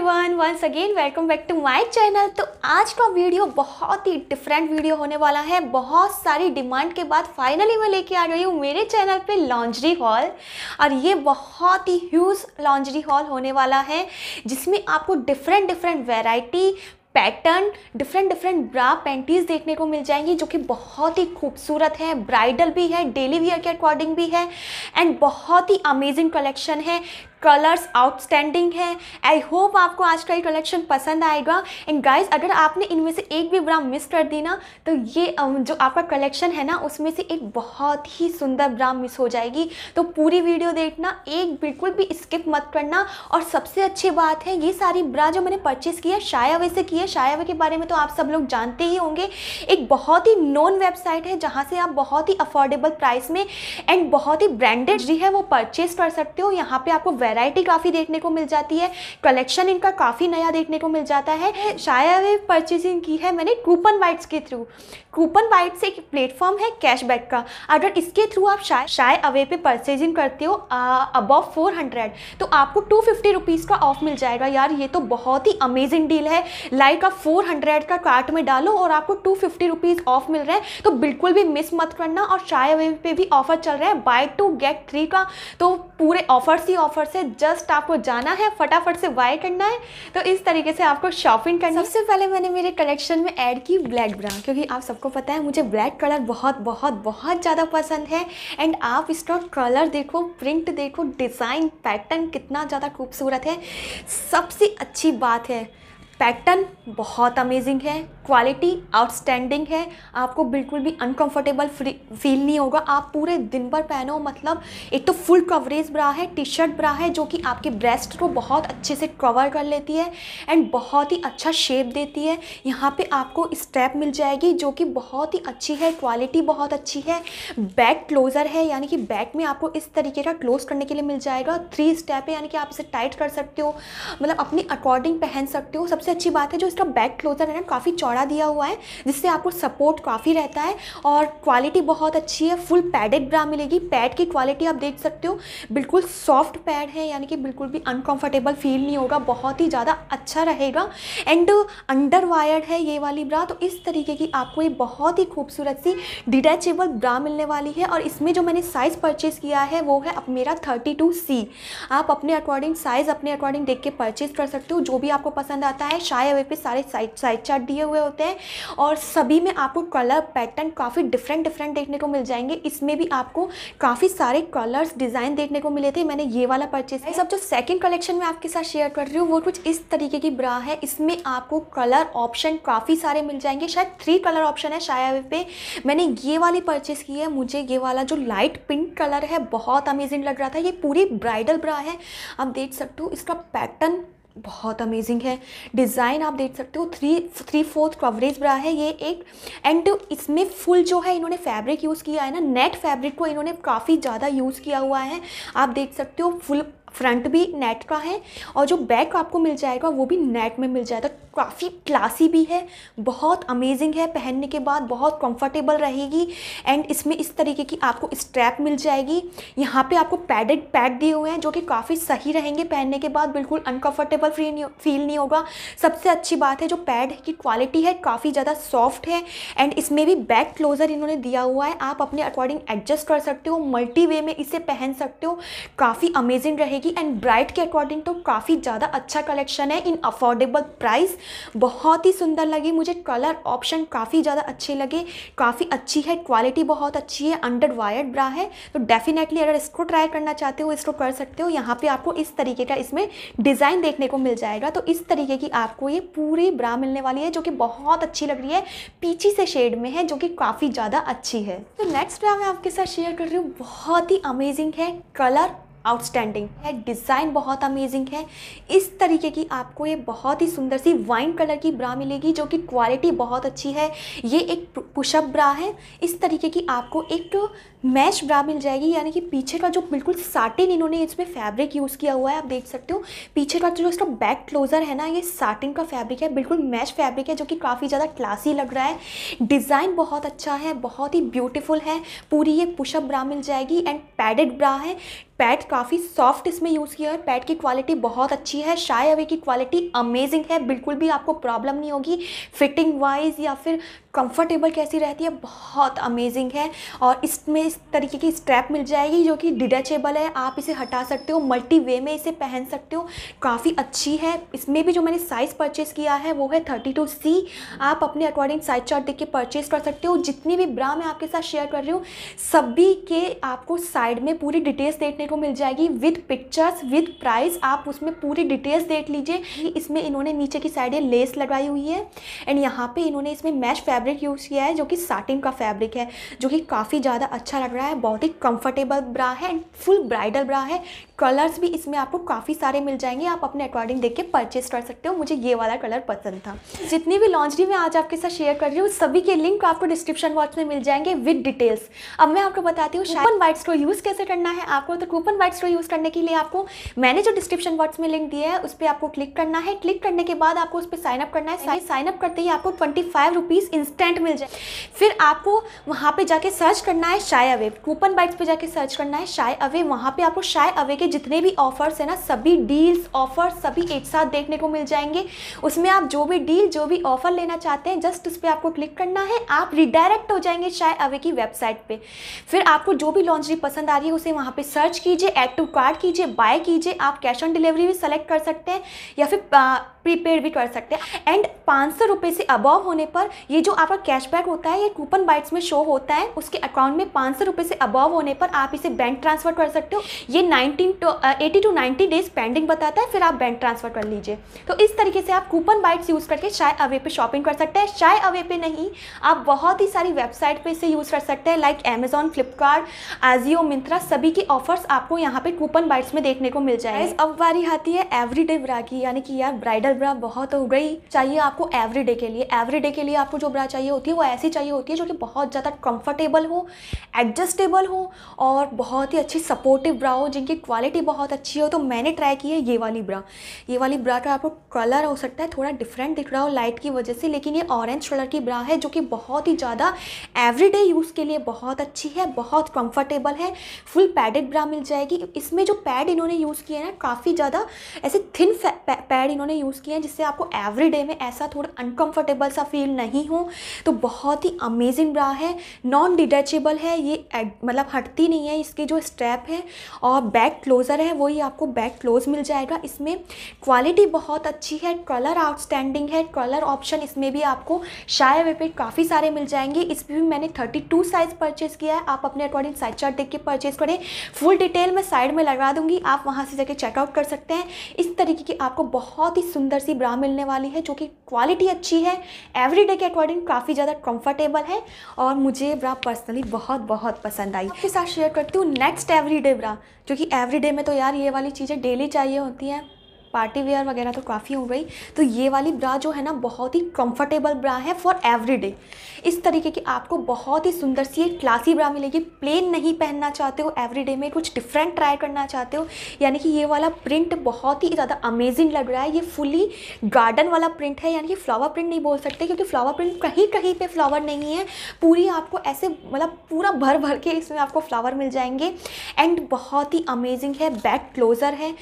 Everyone once again welcome back to my channel तो आज का वीडियो बहुत ही डिफरेंट वीडियो होने वाला है। बहुत सारी डिमांड के बाद फाइनली मैं लेके आ गई हूँ मेरे चैनल पे लॉन्जरी हॉल और ये बहुत ही ह्यूज लॉन्जरी हॉल होने वाला है, जिसमें आपको different different variety pattern different different bra panties देखने को मिल जाएँगी, जो कि बहुत ही खूबसूरत है। ब्राइडल भी है डेली वियर के अकॉर्डिंग भी है। एंड बहुत ही अमेजिंग कलेक्शन है। कलर्स आउटस्टैंडिंग है। आई होप आपको आज का ये कलेक्शन पसंद आएगा। एंड गाइज़ अगर आपने इनमें से एक भी ब्रा मिस कर दी ना तो ये जो आपका कलेक्शन है ना, उसमें से एक बहुत ही सुंदर ब्रा मिस हो जाएगी। तो पूरी वीडियो देखना, एक बिल्कुल भी स्किप मत करना। और सबसे अच्छी बात है, ये सारी ब्रा जो मैंने परचेस की है शायावे से की है। शायावे के बारे में तो आप सब लोग जानते ही होंगे। एक बहुत ही नॉन वेबसाइट है, जहाँ से आप बहुत ही अफोर्डेबल प्राइस में एंड बहुत ही ब्रांडेड जी है वो परचेज कर सकते हो। यहाँ पे आपको वैरायटी काफ़ी देखने को मिल जाती है, कलेक्शन इनका काफ़ी नया देखने को मिल जाता है। शायद परचेजिंग की है मैंने कूपन वाइट्स के थ्रू कूपन वाइट से एक प्लेटफॉर्म है कैशबैक का। अगर इसके थ्रू आप शाय शाय अवे पे परचेजिंग करते हो अबव फोर हंड्रेड तो आपको टू फिफ्टी रुपीज़ का ऑफ़ मिल जाएगा। यार, ये तो बहुत ही अमेजिंग डील है। लाइक आप फोर हंड्रेड का कार्ट में डालो और आपको टू फिफ्टी रुपीज़ ऑफ़ मिल रहा है तो बिल्कुल भी मिस मत करना और शाय अवे पे भी ऑफ़र चल रहा है। बाय टू गेट थ्री का तो पूरे ऑफर्स ही ऑफर्स है। जस्ट आपको जाना है, फटाफट से बाय करना है तो इस तरीके से आपको शॉपिंग करना सबसे पहले मैंने मेरे कलेक्शन में ऐड की ब्लैक ब्रा क्योंकि आप सबको पता है, मुझे ब्लैक कलर बहुत बहुत बहुत ज़्यादा पसंद है। एंड आप इसका कलर देखो प्रिंट देखो डिज़ाइन पैटर्न कितना ज़्यादा खूबसूरत है। सबसे अच्छी बात है पैटर्न बहुत अमेजिंग है क्वालिटी आउटस्टैंडिंग है, आपको बिल्कुल भी अनकंफर्टेबल फील नहीं होगा। आप पूरे दिन भर पहनो मतलब एक तो फुल कवरेज ब्रा है टी शर्ट ब्रा है, जो कि आपके ब्रेस्ट को बहुत अच्छे से कवर कर लेती है एंड बहुत ही अच्छा शेप देती है। यहाँ पे आपको स्टेप मिल जाएगी, जो कि बहुत ही अच्छी है क्वालिटी बहुत अच्छी है। बैक क्लोज़र है, यानी कि बैक में आपको इस तरीके का क्लोज करने के लिए मिल जाएगा। थ्री स्टेप है, यानी कि आप इसे टाइट कर सकते हो मतलब अपने अकॉर्डिंग पहन सकते हो। सबसे अच्छी बात है, जो इसका बैक क्लोजर है ना, काफ़ी चौड़ा दिया हुआ है, जिससे आपको सपोर्ट काफ़ी रहता है और क्वालिटी बहुत अच्छी है फुल पैडेड ब्रा मिलेगी। पैड की क्वालिटी आप देख सकते हो, बिल्कुल सॉफ्ट पैड है, यानी कि बिल्कुल भी अनकंफर्टेबल फील नहीं होगा, बहुत ही ज़्यादा अच्छा रहेगा। एंड अंडर वायर्ड है ये वाली ब्रा तो इस तरीके की आपको ये बहुत ही खूबसूरत सी डिटैचेबल ब्रा मिलने वाली है और इसमें जो मैंने साइज़ परचेज़ किया है, वो है मेरा थर्टी टू सी आप अपने अकॉर्डिंग साइज़ अपने अकॉर्डिंग देख के परचेज़ कर सकते हो, जो भी आपको पसंद आता है शायद वे पे सारे साइड साइड चार्ट दिए हुए होते हैं और सभी में आपको कलर पैटर्न काफ़ी डिफरेंट डिफरेंट देखने को मिल जाएँगे। इसमें भी आपको काफ़ी सारे कलर्स डिज़ाइन देखने को मिले थे। मैंने ये वाला परचेज है सब जो सेकंड कलेक्शन में आपके साथ शेयर कर रही हूँ, वो कुछ इस तरीके की ब्रा है। इसमें आपको कलर ऑप्शन काफ़ी सारे मिल जाएँगे। शायद थ्री कलर ऑप्शन है शायद पे। मैंने ये वाली परचेज़ की है। मुझे ये वाला जो लाइट पिंक कलर है, बहुत अमेजिंग लग रहा था। ये पूरी ब्राइडल ब्रा है। आप देख सकते हो, इसका पैटर्न बहुत अमेजिंग है। डिज़ाइन आप देख सकते हो थ्री थ्री फोर्थ कवरेज बड़ा है। ये एक एंड इसमें फुल जो है इन्होंने फैब्रिक यूज़ किया है ना नेट फैब्रिक को इन्होंने काफ़ी ज़्यादा यूज़ किया हुआ है। आप देख सकते हो फुल फ्रंट भी नेट का है और जो बैक आपको मिल जाएगा वो भी नेट में मिल जाएगा। काफ़ी क्लासी भी है, बहुत अमेजिंग है, पहनने के बाद बहुत कंफर्टेबल रहेगी एंड इसमें इस तरीके की आपको स्ट्रैप मिल जाएगी। यहाँ पे आपको पैडेड पैड दिए हुए हैं जो कि काफ़ी सही रहेंगे पहनने के बाद, बिल्कुल अनकंफर्टेबल फील नहीं फील नहीं होगा। सबसे अच्छी बात है जो पैड की क्वालिटी है, काफ़ी ज़्यादा सॉफ्ट है एंड इसमें भी बैक क्लोज़र इन्होंने दिया हुआ है। आप अपने अकॉर्डिंग एडजस्ट कर सकते हो मल्टी वे में इसे पहन सकते हो। काफ़ी अमेजिंग रहेगी। एंड ब्राइट के अकॉर्डिंग तो काफ़ी ज़्यादा अच्छा कलेक्शन है। इन अफोर्डेबल प्राइस बहुत ही सुंदर लगी। मुझे कलर ऑप्शन काफ़ी ज़्यादा अच्छे लगे। काफ़ी अच्छी है। क्वालिटी बहुत अच्छी है। अंडर वायर्ड ब्रा है। तो डेफिनेटली अगर इसको ट्राई करना चाहते हो, इसको कर सकते हो। यहाँ पे आपको इस तरीके का इसमें डिज़ाइन देखने को मिल जाएगा। तो इस तरीके की आपको ये पूरी ब्रा मिलने वाली है, जो कि बहुत अच्छी लग रही है। पीछी से शेड में है, जो कि काफ़ी ज़्यादा अच्छी है। तो नेक्स्ट ब्रा मैं आपके साथ शेयर कर रही हूँ। बहुत ही अमेजिंग है। कलर आउटस्टैंडिंग है, डिज़ाइन बहुत अमेजिंग है। इस तरीके की आपको ये बहुत ही सुंदर सी वाइन कलर की ब्रा मिलेगी जो कि क्वालिटी बहुत अच्छी है। ये एक पुशअप ब्रा है। इस तरीके की आपको एक तो मैच ब्रा मिल जाएगी, यानी कि पीछे का जो बिल्कुल साटिन इन्होंने इसमें फैब्रिक यूज़ किया हुआ है, आप देख सकते हो। पीछे का जो इसका बैक क्लोज़र है ना, ये साटिन का फैब्रिक है, बिल्कुल मैच फैब्रिक है, जो कि काफ़ी ज़्यादा क्लासी लग रहा है। डिज़ाइन बहुत अच्छा है, बहुत ही ब्यूटीफुल है। पूरी ये पुशअप ब्रा मिल जाएगी एंड पैडेड ब्रा है। पैड काफ़ी सॉफ्ट इसमें यूज़ किया है पैड की क्वालिटी बहुत अच्छी है। शाय अवे की क्वालिटी अमेजिंग है। बिल्कुल भी आपको प्रॉब्लम नहीं होगी। फिटिंग वाइज या फिर कंफर्टेबल कैसी रहती है, बहुत अमेजिंग है और इसमें इस तरीके की स्ट्रैप मिल जाएगी जो कि डिडेचेबल है। आप इसे हटा सकते हो मल्टी वे में इसे पहन सकते हो। काफ़ी अच्छी है। इसमें भी जो मैंने साइज़ परचेज़ किया है, वो है थर्टी टू सी आप अपने अकॉर्डिंग साइज़ चार्ट देख के परचेज़ कर सकते हो। जितनी भी ब्रा मैं आपके साथ शेयर कर रही हूँ, सभी के आपको साइड में पूरी डिटेल्स देखने को मिल जाएगी। विद पिक्चर्स विद प्राइस आप उसमें पूरी डिटेल्स देख लीजिए इसमें इन्होंने नीचे की साइड लेस लगाई हुई है। एंड यहाँ पर इन्होंने इसमें मैच फैब्रिक यूज़ किया है, जो कि साटिन का फैब्रिक है, जो कि काफ़ी ज़्यादा अच्छा लग रहा है, बहुत ही कंफर्टेबल ब्रा है एंड फुल ब्राइडल ब्रा है। कलर्स भी इसमें आपको काफ़ी सारे मिल जाएँगे, आप अपने अकॉर्डिंग देख के परचेज कर सकते हो, मुझे ये वाला कलर पसंद था। जितनी भी लॉन्चरी मैं आज आपके साथ शेयर कर रही हूँ, सभी के लिंक आपको डिस्क्रिप्शन बॉक्स में मिल जाएँगे विद डिटेल्स अब मैं आपको बताती हूँ कूपन वाइट्स को यूज़ कैसे करना है आपको तो कूपन वाइट्स को यूज़ करने के लिए आपको मैंने जो डिस्क्रिप्शन बॉक्स में लिंक दिया है, उस पर आपको क्लिक करना है। क्लिक करने के बाद आपको उस पर साइनअप करना है। साइनअप करते ही आपको ट्वेंटी फाइव रुपीज़ इंस्टेंट मिल जाए। फिर आपको वहाँ पे जाके सर्च करना है शाय अवे कूपन बाइट्स पे जाके सर्च करना है शाय अवे वहाँ पे आपको शाय अवे के जितने भी ऑफर्स हैं ना, सभी डील्स ऑफर्स सभी एक साथ देखने को मिल जाएँगे। उसमें आप जो भी डील जो भी ऑफ़र लेना चाहते हैं जस्ट उस पर आपको क्लिक करना है। आप रिडायरेक्ट हो जाएँगे शाय अवे की वेबसाइट पर फिर आपको जो भी लॉन्चरी पसंद आ रही है, उसे वहाँ पर सर्च कीजिए एड टू कार्ड कीजिए बाय कीजिए। आप कैश ऑन डिलीवरी भी सेलेक्ट कर सकते हैं। या फिर प्रीपेड भी कर सकते हैं। एंड पाँच सौ रुपये से अबव होने पर ये जो आपका कैशबैक होता है, ये कूपन बाइट्स में शो होता है, उसके अकाउंट में पाँच सौ रुपये से अबव होने पर आप इसे बैंक ट्रांसफ़र कर सकते हो। ये nineteen to eighty to ninety days pending बताता है, फिर आप बैंक ट्रांसफ़र कर लीजिए। तो इस तरीके से आप कूपन बाइट्स यूज़ करके चाय अवे पे शॉपिंग कर सकते हैं। चाय अवे पे नहीं, आप बहुत ही सारी वेबसाइट पे इसे यूज़ कर सकते हैं like Amazon Flipkart Ajio Myntra सभी के ऑफर्स आपको यहाँ पे कूपन बाइट्स में देखने को मिल जाएँगे। अब बारी आती है एवरीडे ब्रा की यानी कि यार ब्राइडल ब्राइडल ब्रा बहुत हो गई, चाहिए आपको एवरी डे के लिए। एवरी डे के लिए आपको जो ब्रा चाहिए होती है, वो ऐसी चाहिए होती है जो कि बहुत ज़्यादा कंफर्टेबल हो एडजस्टेबल हो और बहुत ही अच्छी सपोर्टिव ब्रा हो, जिनकी क्वालिटी बहुत अच्छी हो। तो मैंने ट्राई की है ये वाली ब्रा। ये वाली ब्रा का आपको कलर हो सकता है, थोड़ा डिफरेंट दिख रहा हो लाइट की वजह से, लेकिन ये ऑरेंज कलर की ब्रा है जो कि बहुत ही ज़्यादा एवरीडे यूज़ के लिए बहुत अच्छी है, बहुत कंफर्टेबल है। फुल पैडेड ब्रा मिल जाएगी। इसमें जो पैड इन्होंने यूज़ किया है ना, काफ़ी ज़्यादा ऐसे थिन पैड इन्होंने यूज़ यूज़ किए हैं, जिससे आपको एवरी डे में ऐसा थोड़ा अनकंफर्टेबल सा फील नहीं हो। तो बहुत ही अमेजिंग ब्रा है नॉन डिटैचेबल है, ये मतलब हटती नहीं है, इसकी जो स्ट्रैप है और बैक क्लोज़र है, वही आपको बैक क्लोज मिल जाएगा। इसमें क्वालिटी बहुत अच्छी है कलर आउटस्टैंडिंग है कलर ऑप्शन इसमें भी आपको शाय वे पे काफ़ी सारे मिल जाएँगे। इसमें भी मैंने थर्टी टू साइज़ परचेज़ किया है, आप अपने अकॉर्डिंग साइज़ चार्ट देख के परचेज़ करें। फुल डिटेल मैं साइड में लगा दूँगी, आप वहाँ से जाके चेकआउट कर सकते हैं। इस तरीके की आपको बहुत ही सुंदर सी ब्रा मिलने वाली है, जो कि क्वालिटी अच्छी है। एवरीडे के अकॉर्डिंग काफ़ी ज़्यादा कंफर्टेबल है और मुझे ब्रा पर्सनली बहुत बहुत पसंद आई। आपके साथ शेयर करती हूँ नेक्स्ट एवरीडे ब्रा, जो कि एवरीडे में तो यार ये वाली चीज़ें डेली चाहिए होती हैं। पार्टी वेयर वगैरह तो काफ़ी हो गई। तो ये वाली ब्रा जो है ना, बहुत ही कंफर्टेबल ब्रा है फॉर एवरीडे इस तरीके की आपको बहुत ही सुंदर सी एक क्लासी ब्रा मिलेगी। प्लेन नहीं पहनना चाहते हो एवरीडे में कुछ डिफरेंट ट्राई करना चाहते हो। यानी कि ये वाला प्रिंट बहुत ही ज़्यादा अमेजिंग लग रहा है। ये फुली गार्डन वाला प्रिंट है, यानी कि फ्लावर प्रिंट नहीं बोल सकते क्योंकि फ्लावर प्रिंट कहीं कहीं पर फ्लावर नहीं है। पूरी आपको ऐसे मतलब पूरा भर भर के इसमें आपको फ्लावर मिल जाएँगे। एंड बहुत ही अमेजिंग है बैक क्लोज़र है।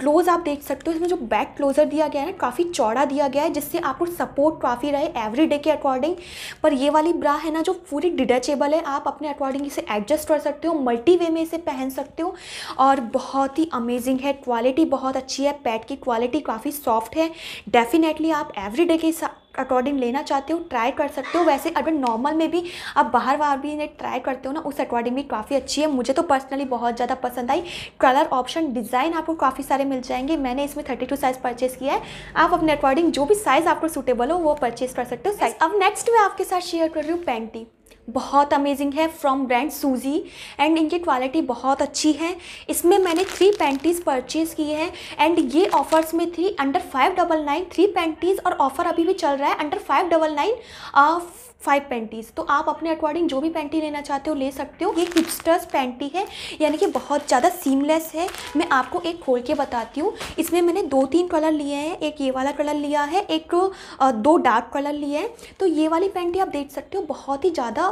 क्लोज आप देख सकते हो। इसमें जो बैक क्लोजर दिया गया है ना काफ़ी चौड़ा दिया गया है, जिससे आपको सपोर्ट काफ़ी रहे एवरी डे के अकॉर्डिंग पर ये वाली ब्रा है ना, जो पूरी डिटेचेबल है, आप अपने अकॉर्डिंग इसे एडजस्ट कर सकते हो मल्टी वे में इसे पहन सकते हो। और बहुत ही अमेजिंग है क्वालिटी बहुत अच्छी है पैड की क्वालिटी काफ़ी सॉफ्ट है। डेफिनेटली आप एवरी डे के अकॉर्डिंग लेना चाहते हो ट्राई कर सकते हो। वैसे अगर नॉर्मल में भी आप बाहर बाहर भी इन्हें ट्राई करते हो ना, उस अकॉर्डिंग भी काफ़ी अच्छी है। मुझे तो पर्सनली बहुत ज़्यादा पसंद आई। कलर ऑप्शन डिज़ाइन आपको काफ़ी सारे मिल जाएँगे। मैंने इसमें थर्टी टू साइज़ परचेस किया है। आप अपने अकॉर्डिंग जो भी साइज़ आपको सूटेबल हो, वो परचेज़ कर सकते हो। साइज़ अब नेक्स्ट मैं आपके साथ शेयर कर रही हूँ पैंटी बहुत अमेजिंग है फ्रॉम ब्रांड सूजी एंड इनकी क्वालिटी बहुत अच्छी है। इसमें मैंने थ्री पैंटीज़ परचेज़ की है एंड ये ऑफर्स में थी under five double nine three panties और ऑफ़र अभी भी चल रहा है under five double nine five panties तो आप अपने अकॉर्डिंग जो भी पैंटी लेना चाहते हो ले सकते हो। ये हिपस्टर्स पैंटी है, यानी कि बहुत ज़्यादा सीमलेस है। मैं आपको एक खोल के बताती हूँ। इसमें मैंने दो तीन कलर लिए हैं। एक ये वाला कलर लिया है, एक दो डार्क कलर लिए हैं। तो ये वाली पैंटी आप देख सकते हो, बहुत ही ज़्यादा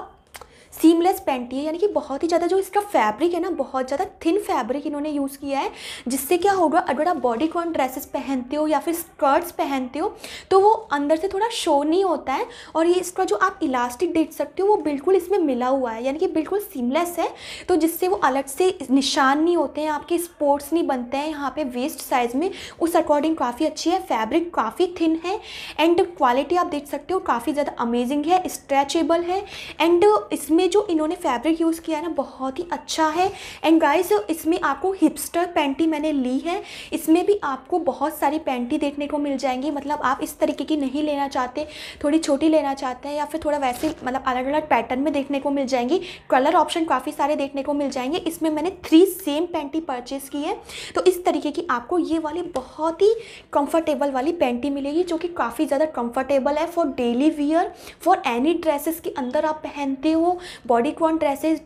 सीमलेस पैंटी है, यानी कि बहुत ही ज़्यादा जो इसका फैब्रिक है ना, बहुत ज़्यादा थिन फैब्रिक इन्होंने यूज़ किया है, जिससे क्या होगा, अगर आप बॉडी कॉन ड्रेसेस पहनते हो या फिर स्कर्ट्स पहनते हो तो वो अंदर से थोड़ा शो नहीं होता है और ये इसका जो आप इलास्टिक देख सकते हो, वो बिल्कुल इसमें मिला हुआ है, यानी कि बिल्कुल सीमलेस है तो जिससे वो अलग से निशान नहीं होते हैं, आपके स्पोर्ट्स नहीं बनते हैं, यहाँ पे वेस्ट साइज़ में, उस अकॉर्डिंग काफ़ी अच्छी है फैब्रिक काफ़ी थिन है एंड क्वालिटी आप देख सकते हो, काफ़ी ज़्यादा अमेजिंग है स्ट्रेचेबल है एंड इसमें जो इन्होंने फैब्रिक यूज़ किया है ना, बहुत ही अच्छा है। एंड गाइस इसमें आपको हिपस्टर पैंटी मैंने ली है। इसमें भी आपको बहुत सारी पैंटी देखने को मिल जाएँगी। मतलब आप इस तरीके की नहीं लेना चाहते, थोड़ी छोटी लेना चाहते हैं या फिर थोड़ा वैसे मतलब अलग अलग पैटर्न में देखने को मिल जाएँगी। कलर ऑप्शन काफ़ी सारे देखने को मिल जाएँगे। इसमें मैंने थ्री सेम पैंटी परचेज़ की है। तो इस तरीके की आपको ये वाली बहुत ही कंफर्टेबल वाली पैंटी मिलेगी, जो कि काफ़ी ज़्यादा कंफर्टेबल है। For daily wear for any dresses के अंदर आप पहनते हो बॉडी कॉन ड्रेसेस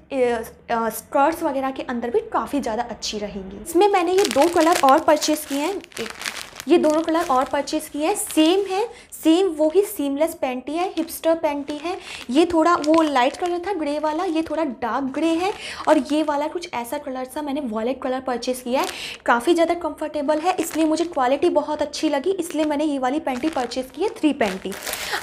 स्कर्ट्स वगैरह के अंदर भी काफ़ी ज़्यादा अच्छी रहेंगी। इसमें मैंने ये दो कलर और परचेज़ किए हैं। ये दोनों कलर और परचेज़ किए हैं। सेम है सेम वो ही सीमलेस पैंटी है हिपस्टर पैंटी है। ये थोड़ा वो लाइट कलर था ग्रे वाला, ये थोड़ा डार्क ग्रे है। और ये वाला कुछ ऐसा कलर सा मैंने वॉलेट कलर परचेज़ किया है। काफ़ी ज़्यादा कंफर्टेबल है, इसलिए मुझे क्वालिटी बहुत अच्छी लगी, इसलिए मैंने ये वाली पैंटी परचेज़ की है थ्री पैंटी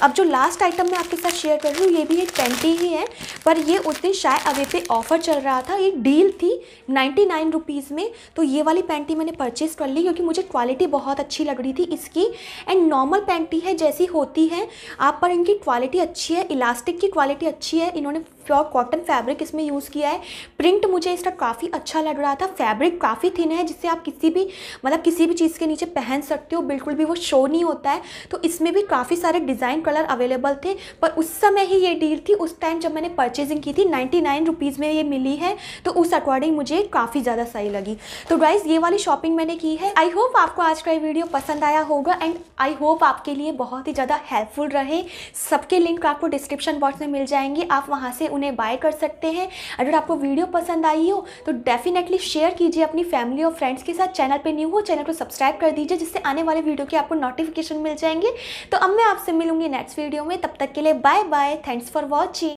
अब जो लास्ट आइटम मैं आपके साथ शेयर कर रही हूँ, ये भी एक पैंटी ही है, पर ये उस दिन शायद अवे पे ऑफ़र चल रहा था, ये डील थी नाइन्टी नाइन में। तो ये वाली पैंटी मैंने परचेज़ कर ली, क्योंकि मुझे क्वालिटी बहुत अच्छी लग रही थी इसकी। एंड नॉर्मल पैंटी है, जैसी होती है। आप पर इनकी क्वालिटी अच्छी है इलास्टिक की क्वालिटी अच्छी है, इन्होंने प्योर कॉटन फैब्रिक इसमें यूज़ किया है। प्रिंट मुझे इसका काफ़ी अच्छा लग रहा था। फैब्रिक काफ़ी थिन है, जिससे आप किसी भी मतलब किसी भी चीज़ के नीचे पहन सकते हो। बिल्कुल भी वो शो नहीं होता है। तो इसमें भी काफ़ी सारे डिज़ाइन कलर अवेलेबल थे। पर उस समय ही ये डील थी। उस टाइम जब मैंने परचेजिंग की थी नाइन्टी नाइन रुपीज़ में ये मिली है। तो उस अकॉर्डिंग मुझे काफ़ी ज़्यादा सही लगी। तो गाइज़ ये वाली शॉपिंग मैंने की है। आई होप आपको आज का ये वीडियो पसंद आया होगा। एंड आई होप आपके लिए बहुत ही ज़्यादा हेल्पफुल रहे। सबके लिंक आपको डिस्क्रिप्शन बॉक्स में मिल जाएँगे। आप वहाँ से उन्हें बाय कर सकते हैं। अगर आपको वीडियो पसंद आई हो तो डेफिनेटली शेयर कीजिए अपनी फैमिली और फ्रेंड्स के साथ। चैनल पर न्यू हो चैनल को सब्सक्राइब कर दीजिए, जिससे आने वाले वीडियो के आपको नोटिफिकेशन मिल जाएँगे। तो अब मैं आपसे मिलूँगी नेक्स्ट वीडियो में। तब तक के लिए bye bye thanks for watching